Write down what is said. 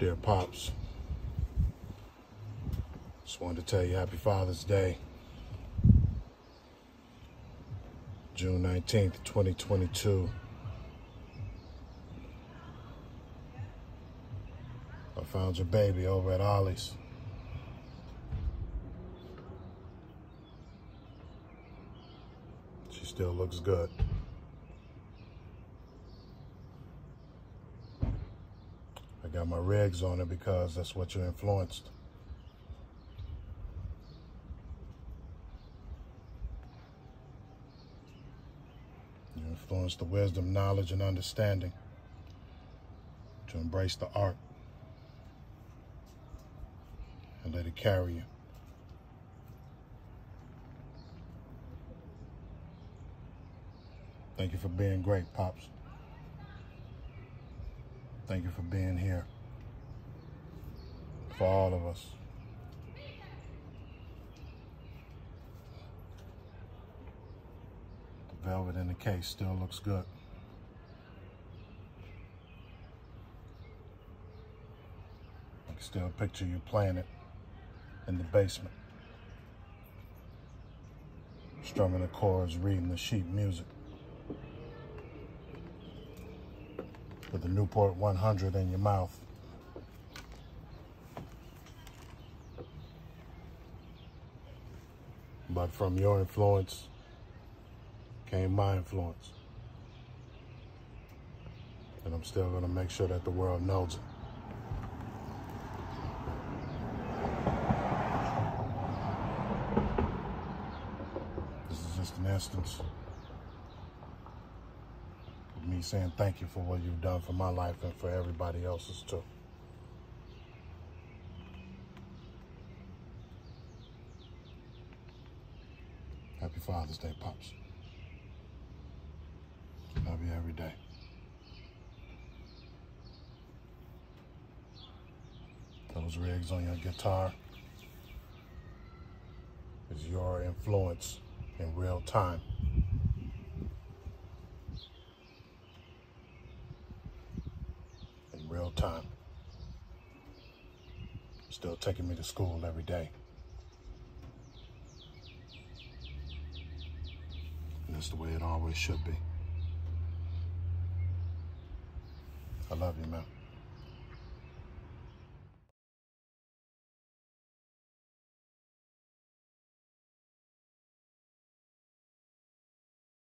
Dear Pops, just wanted to tell you Happy Father's Day. June 19th, 2022. I found your baby over at Ollie's. She still looks good. I got my regs on it because that's what you're influenced. You influenced the wisdom, knowledge, and understanding to embrace the art and let it carry you. Thank you for being great, Pops. Thank you for being here for all of us. The velvet in the case still looks good. I can still picture you playing it in the basement. Strumming the chords, reading the sheet music. With the Newport 100 in your mouth. But from your influence came my influence. And I'm still to make sure that the world knows it. This is just an instance me saying thank you for what you've done for my life and for everybody else's too. Happy Father's Day, Pops. Love you every day. Those rigs on your guitar is your influence in real time. In real time. Still taking me to school every day. And that's the way it always should be. I love you, man.